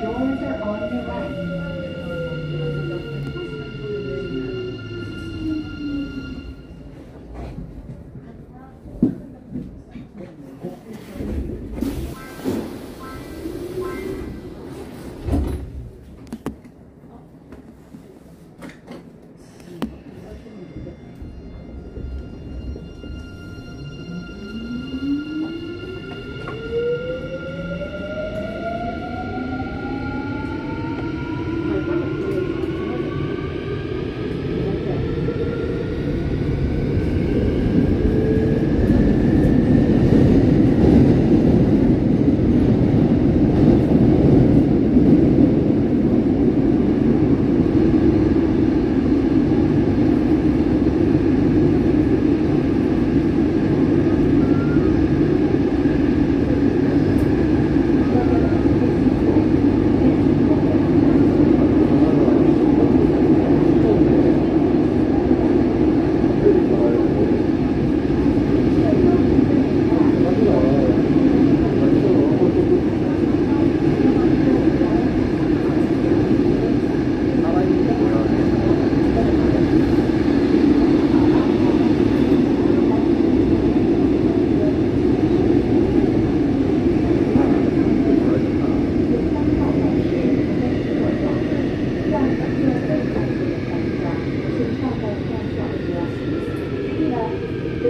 doors are on your right.